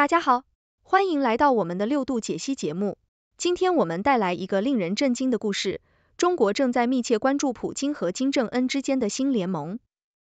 大家好，欢迎来到我们的六度解析节目。今天我们带来一个令人震惊的故事：中国正在密切关注普京和金正恩之间的新联盟。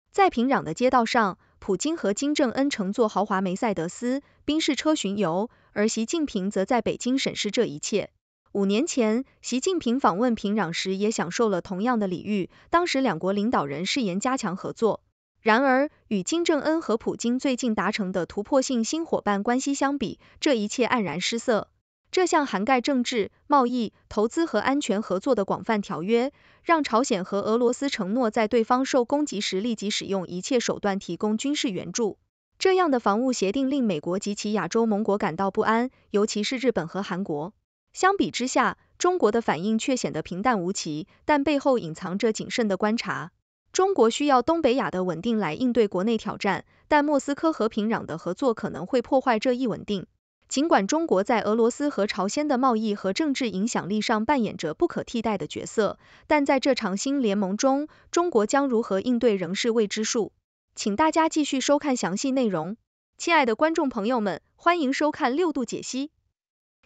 在平壤的街道上，普京和金正恩乘坐豪华梅赛德斯宾士车巡游，而习近平则在北京审视这一切。五年前，习近平访问平壤时也享受了同样的礼遇，当时两国领导人誓言加强合作。然而，与金正恩和普京最近达成的突破性新伙伴关系相比，这一切黯然失色。这项涵盖政治、贸易、投资和安全合作的广泛条约，让朝鲜和俄罗斯承诺在对方受攻击时立即使用一切手段提供军事援助。这样的防务协定令美国及其亚洲盟国感到不安，尤其是日本和韩国。相比之下，中国的反应却显得平淡无奇，但背后隐藏着谨慎的观察。中国需要东北亚的稳定来应对国内挑战，但莫斯科和平壤的合作可能会破坏这一稳定。尽管中国在俄罗斯和朝鲜的贸易和政治影响力上扮演着不可替代的角色，但在这场新联盟中，中国将如何应对仍是未知数。请大家继续收看详细内容。亲爱的观众朋友们，欢迎收看六度解析。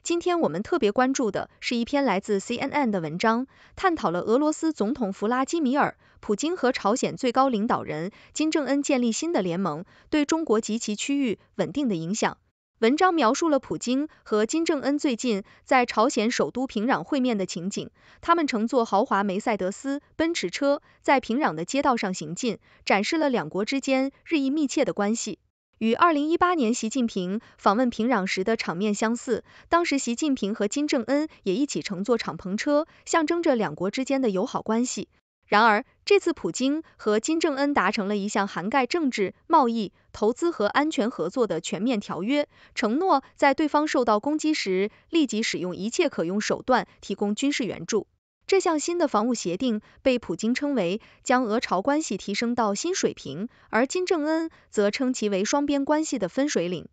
今天我们特别关注的是一篇来自 CNN 的文章，探讨了俄罗斯总统弗拉基米尔·普京和朝鲜最高领导人金正恩建立新的联盟对中国及其区域稳定的影响。文章描述了普京和金正恩最近在朝鲜首都平壤会面的情景，他们乘坐豪华梅赛德斯奔驰车在平壤的街道上行进，展示了两国之间日益密切的关系。与二零一八年习近平访问平壤时的场面相似，当时习近平和金正恩也一起乘坐敞篷车，象征着两国之间的友好关系。然而，这次普京和金正恩达成了一项涵盖政治、贸易、投资和安全合作的全面条约，承诺在对方受到攻击时立即使用一切可用手段提供军事援助。这项新的防务协定被普京称为将俄朝关系提升到新水平，而金正恩则称其为双边关系的分水岭。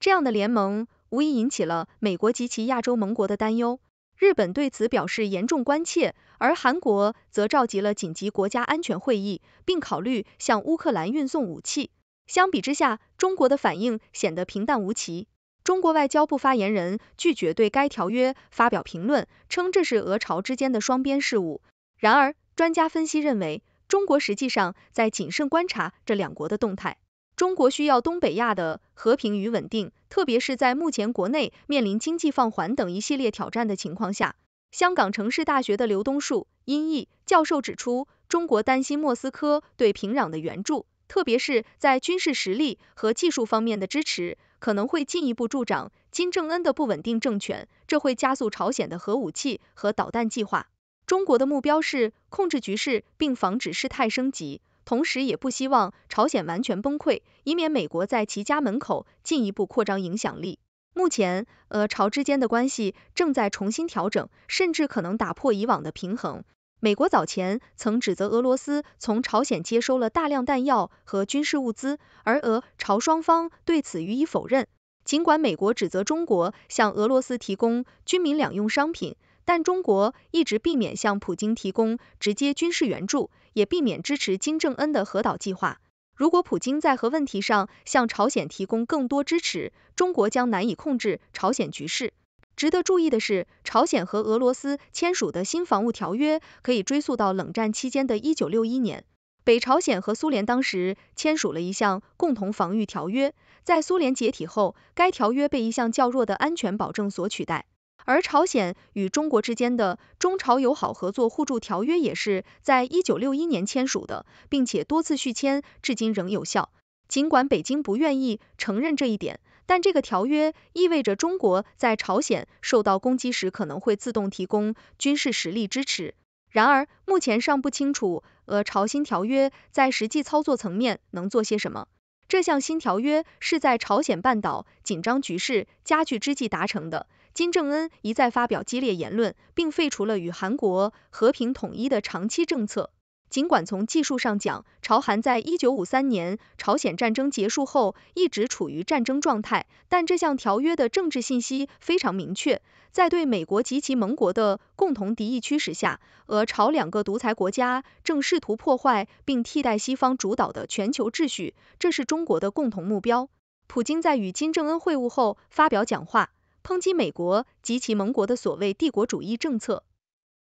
这样的联盟无疑引起了美国及其亚洲盟国的担忧，日本对此表示严重关切，而韩国则召集了紧急国家安全会议，并考虑向乌克兰运送武器。相比之下，中国的反应显得平淡无奇。中国外交部发言人拒绝对该条约发表评论，称这是俄朝之间的双边事务。然而，专家分析认为，中国实际上在谨慎观察这两国的动态。中国需要东北亚的和平与稳定，特别是在目前国内面临经济放缓等一系列挑战的情况下。香港城市大学的刘东树音译教授指出，中国担心莫斯科对平壤的援助，特别是在军事实力和技术方面的支持。可能会进一步助长金正恩的不稳定政权，这会加速朝鲜的核武器和导弹计划。中国的目标是控制局势并防止事态升级，同时也不希望朝鲜完全崩溃，以免美国在其家门口进一步扩张影响力。目前，俄朝之间的关系正在重新调整，甚至可能打破以往的平衡。美国早前曾指责俄罗斯从朝鲜接收了大量弹药和军事物资，而俄朝双方对此予以否认。尽管美国指责中国向俄罗斯提供军民两用商品，但中国一直避免向普京提供直接军事援助，也避免支持金正恩的核导计划。如果普京在核问题上向朝鲜提供更多支持，中国将难以控制朝鲜局势。值得注意的是，朝鲜和俄罗斯签署的新防务条约可以追溯到冷战期间的1961年。北朝鲜和苏联当时签署了一项共同防御条约，在苏联解体后，该条约被一项较弱的安全保证所取代。而朝鲜与中国之间的中朝友好合作互助条约也是在1961年签署的，并且多次续签，至今仍有效。尽管北京不愿意承认这一点。但这个条约意味着中国在朝鲜受到攻击时可能会自动提供军事实力支持。然而，目前尚不清楚俄朝新条约在实际操作层面能做些什么。这项新条约是在朝鲜半岛紧张局势加剧之际达成的。金正恩一再发表激烈言论，并废除了与韩国和平统一的长期政策。尽管从技术上讲，朝韩在一九五三年朝鲜战争结束后一直处于战争状态，但这项条约的政治信息非常明确，在对美国及其盟国的共同敌意驱使下，俄朝两个独裁国家正试图破坏并替代西方主导的全球秩序，这是中国的共同目标。普京在与金正恩会晤后发表讲话，抨击美国及其盟国的所谓帝国主义政策。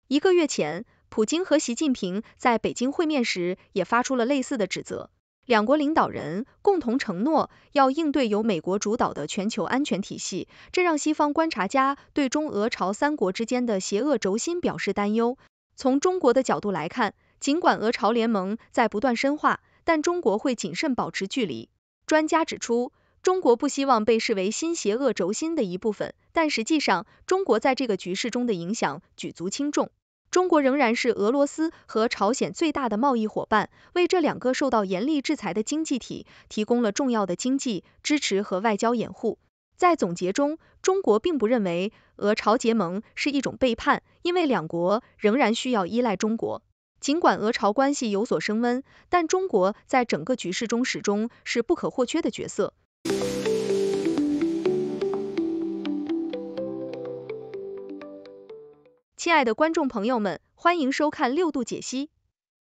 一个月前，普京和习近平在北京会面时也发出了类似的指责。两国领导人共同承诺要应对由美国主导的全球安全体系，这让西方观察家对中俄朝三国之间的邪恶轴心表示担忧。从中国的角度来看，尽管俄朝联盟在不断深化，但中国会谨慎保持距离。专家指出，中国不希望被视为新邪恶轴心的一部分，但实际上，中国在这个局势中的影响举足轻重。中国仍然是俄罗斯和朝鲜最大的贸易伙伴，为这两个受到严厉制裁的经济体提供了重要的经济支持和外交掩护。在总结中，中国并不认为俄朝结盟是一种背叛，因为两国仍然需要依赖中国。尽管俄朝关系有所升温，但中国在整个局势中始终是不可或缺的角色。亲爱的观众朋友们，欢迎收看六度解析。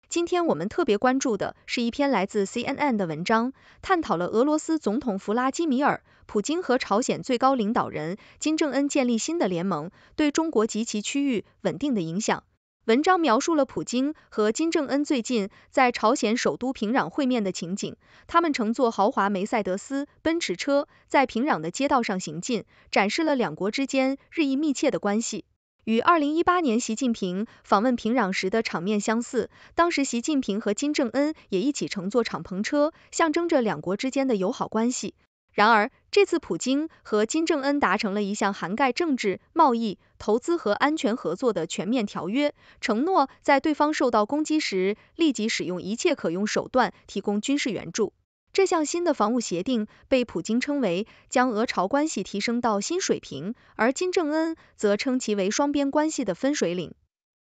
今天我们特别关注的是一篇来自 CNN 的文章，探讨了俄罗斯总统弗拉基米尔·普京和朝鲜最高领导人金正恩建立新的联盟对中国及其区域稳定的影响。文章描述了普京和金正恩最近在朝鲜首都平壤会面的情景，他们乘坐豪华梅赛德斯奔驰车在平壤的街道上行进，展示了两国之间日益密切的关系。与二零一八年习近平访问平壤时的场面相似，当时习近平和金正恩也一起乘坐敞篷车，象征着两国之间的友好关系。然而，这次普京和金正恩达成了一项涵盖政治、贸易、投资和安全合作的全面条约，承诺在对方受到攻击时立即使用一切可用手段提供军事援助。这项新的防务协定被普京称为将俄朝关系提升到新水平，而金正恩则称其为双边关系的分水岭。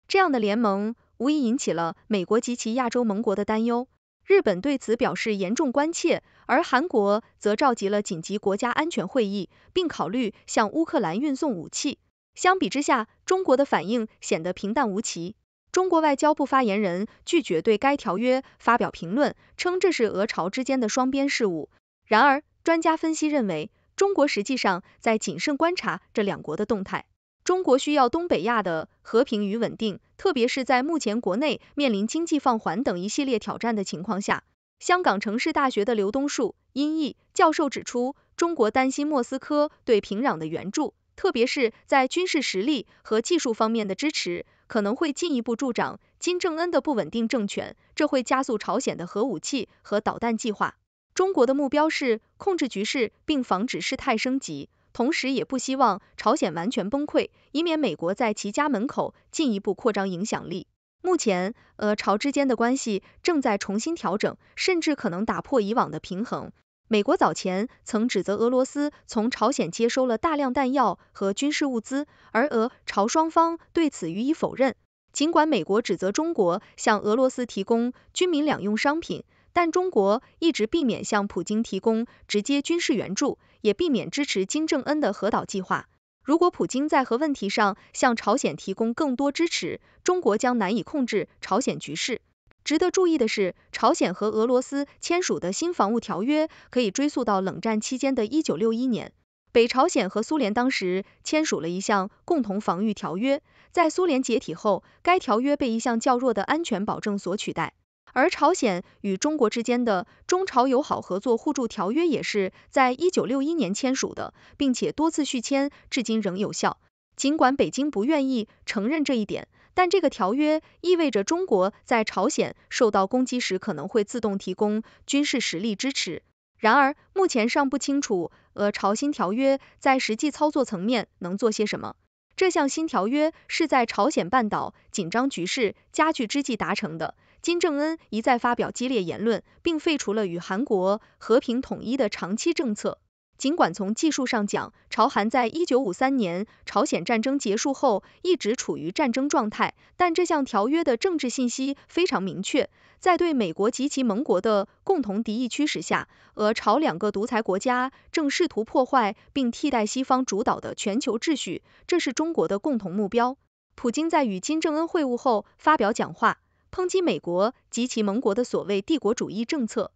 这样的联盟无疑引起了美国及其亚洲盟国的担忧，日本对此表示严重关切，而韩国则召集了紧急国家安全会议，并考虑向乌克兰运送武器。相比之下，中国的反应显得平淡无奇。中国外交部发言人拒绝对该条约发表评论，称这是俄朝之间的双边事务。然而，专家分析认为，中国实际上在谨慎观察这两国的动态。中国需要东北亚的和平与稳定，特别是在目前国内面临经济放缓等一系列挑战的情况下。香港城市大学的刘东树、音译教授指出，中国担心莫斯科对平壤的援助，特别是在军事实力和技术方面的支持。可能会进一步助长金正恩的不稳定政权，这会加速朝鲜的核武器和导弹计划。中国的目标是控制局势并防止事态升级，同时也不希望朝鲜完全崩溃，以免美国在其家门口进一步扩张影响力。目前，俄朝之间的关系正在重新调整，甚至可能打破以往的平衡。美国早前曾指责俄罗斯从朝鲜接收了大量弹药和军事物资，而俄朝双方对此予以否认。尽管美国指责中国向俄罗斯提供军民两用商品，但中国一直避免向普京提供直接军事援助，也避免支持金正恩的核导计划。如果普京在核问题上向朝鲜提供更多支持，中国将难以控制朝鲜局势。值得注意的是，朝鲜和俄罗斯签署的新防务条约可以追溯到冷战期间的1961年。北朝鲜和苏联当时签署了一项共同防御条约，在苏联解体后，该条约被一项较弱的安全保证所取代。而朝鲜与中国之间的中朝友好合作互助条约也是在1961年签署的，并且多次续签，至今仍有效。尽管北京不愿意承认这一点。但这个条约意味着中国在朝鲜受到攻击时可能会自动提供军事实力支持。然而，目前尚不清楚俄朝新条约在实际操作层面能做些什么。这项新条约是在朝鲜半岛紧张局势加剧之际达成的。金正恩一再发表激烈言论，并废除了与韩国和平统一的长期政策。尽管从技术上讲，朝韩在一九五三年朝鲜战争结束后一直处于战争状态，但这项条约的政治信息非常明确，在对美国及其盟国的共同敌意驱使下，俄朝两个独裁国家正试图破坏并替代西方主导的全球秩序，这是中国的共同目标。普京在与金正恩会晤后发表讲话，抨击美国及其盟国的所谓帝国主义政策。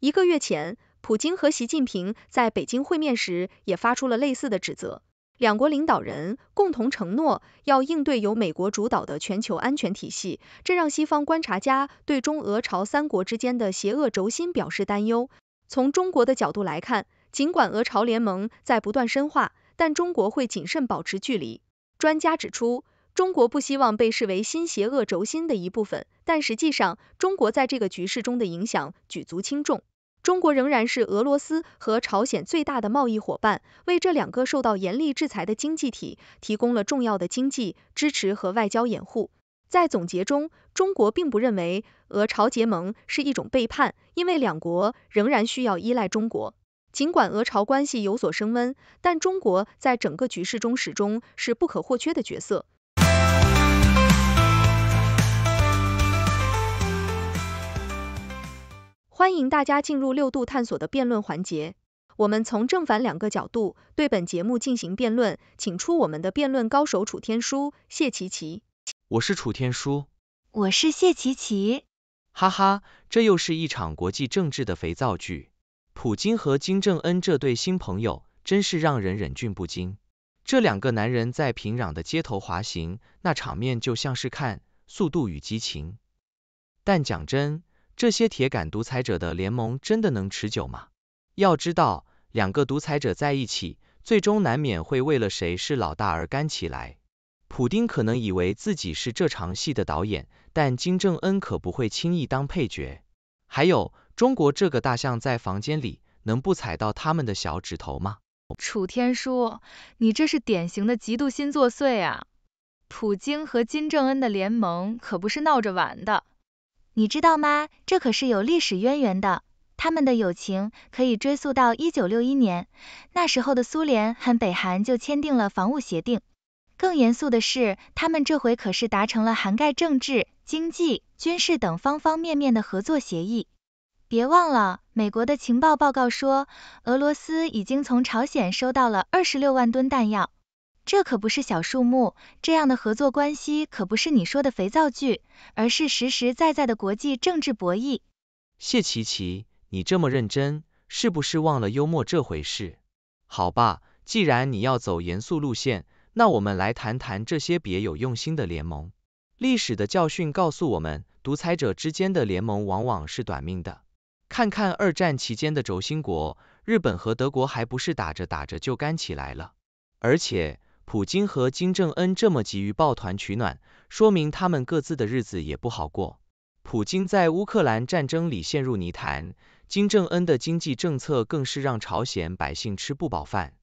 一个月前。普京和习近平在北京会面时也发出了类似的指责。两国领导人共同承诺要应对由美国主导的全球安全体系，这让西方观察家对中俄朝三国之间的邪恶轴心表示担忧。从中国的角度来看，尽管俄朝联盟在不断深化，但中国会谨慎保持距离。专家指出，中国不希望被视为新邪恶轴心的一部分，但实际上，中国在这个局势中的影响举足轻重。中国仍然是俄罗斯和朝鲜最大的贸易伙伴，为这两个受到严厉制裁的经济体提供了重要的经济支持和外交掩护。在总结中，中国并不认为俄朝结盟是一种背叛，因为两国仍然需要依赖中国。尽管俄朝关系有所升温，但中国在整个局势中始终是不可或缺的角色。欢迎大家进入六度探索的辩论环节，我们从正反两个角度对本节目进行辩论，请出我们的辩论高手楚天舒、谢琪琪。我是楚天舒，我是谢琪琪。哈哈，这又是一场国际政治的肥皂剧。普京和金正恩这对新朋友真是让人忍俊不禁。这两个男人在平壤的街头滑行，那场面就像是看《速度与激情》。但讲真。这些铁杆独裁者的联盟真的能持久吗？要知道，两个独裁者在一起，最终难免会为了谁是老大而干起来。普丁可能以为自己是这场戏的导演，但金正恩可不会轻易当配角。还有，中国这个大象在房间里，能不踩到他们的小指头吗？楚天舒，你这是典型的嫉妒心作祟啊！普京和金正恩的联盟可不是闹着玩的。你知道吗？这可是有历史渊源的。他们的友情可以追溯到一九六一年，那时候的苏联和北韩就签订了防务协定。更严肃的是，他们这回可是达成了涵盖政治、经济、军事等方方面面的合作协议。别忘了，美国的情报报告说，俄罗斯已经从朝鲜收到了二十六万吨弹药。这可不是小数目，这样的合作关系可不是你说的肥皂剧，而是实实在在的国际政治博弈。谢琪琪，你这么认真，是不是忘了幽默这回事？好吧，既然你要走严肃路线，那我们来谈谈这些别有用心的联盟。历史的教训告诉我们，独裁者之间的联盟往往是短命的。看看二战期间的轴心国，日本和德国还不是打着打着就干起来了，而且。普京和金正恩这么急于抱团取暖，说明他们各自的日子也不好过。普京在乌克兰战争里陷入泥潭，金正恩的经济政策更是让朝鲜百姓吃不饱饭。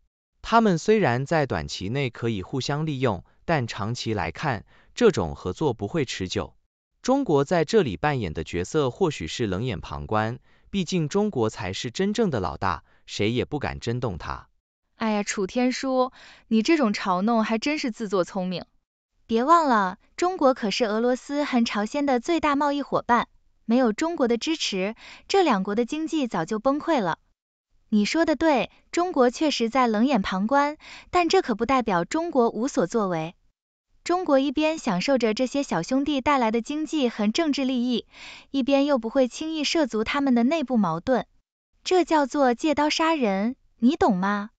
他们虽然在短期内可以互相利用，但长期来看，这种合作不会持久。中国在这里扮演的角色或许是冷眼旁观，毕竟中国才是真正的老大，谁也不敢真动他。哎呀，楚天舒，你这种嘲弄还真是自作聪明。别忘了，中国可是俄罗斯和朝鲜的最大贸易伙伴，没有中国的支持，这两国的经济早就崩溃了。你说的对，中国确实在冷眼旁观，但这可不代表中国无所作为。中国一边享受着这些小兄弟带来的经济和政治利益，一边又不会轻易涉足他们的内部矛盾，这叫做借刀杀人，你懂吗？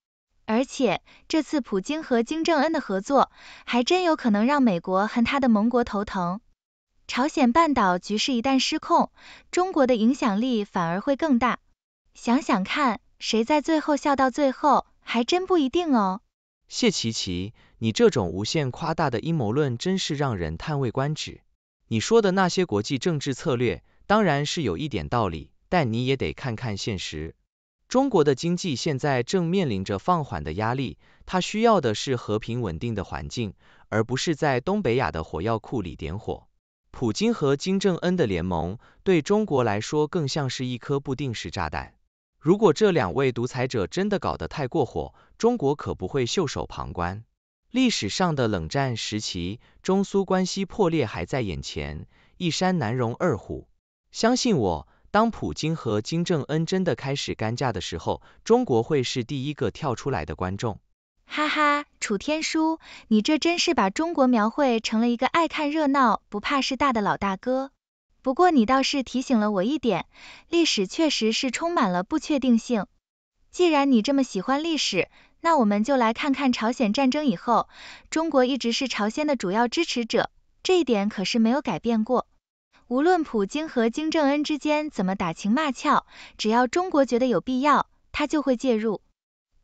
而且这次普京和金正恩的合作，还真有可能让美国和他的盟国头疼。朝鲜半岛局势一旦失控，中国的影响力反而会更大。想想看，谁在最后笑到最后，还真不一定哦。谢琪琪，你这种无限夸大的阴谋论真是让人叹为观止。你说的那些国际政治策略，当然是有一点道理，但你也得看看现实。中国的经济现在正面临着放缓的压力，它需要的是和平稳定的环境，而不是在东北亚的火药库里点火。普京和金正恩的联盟对中国来说更像是一颗不定时炸弹。如果这两位独裁者真的搞得太过火，中国可不会袖手旁观。历史上的冷战时期，中苏关系破裂还在眼前，一山难容二虎。相信我。当普京和金正恩真的开始干架的时候，中国会是第一个跳出来的观众。哈哈，楚天舒，你这真是把中国描绘成了一个爱看热闹、不怕事大的老大哥。不过你倒是提醒了我一点，历史确实是充满了不确定性。既然你这么喜欢历史，那我们就来看看朝鲜战争以后，中国一直是朝鲜的主要支持者，这一点可是没有改变过。无论普京和金正恩之间怎么打情骂俏，只要中国觉得有必要，他就会介入。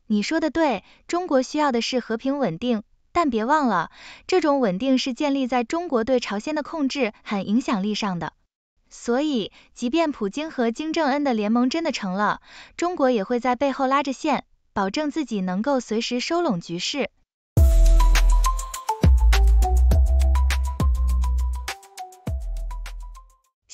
你说的对，中国需要的是和平稳定，但别忘了，这种稳定是建立在中国对朝鲜的控制和影响力上的。所以，即便普京和金正恩的联盟真的成了，中国也会在背后拉着线，保证自己能够随时收拢局势。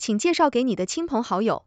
请介绍给你的亲朋好友。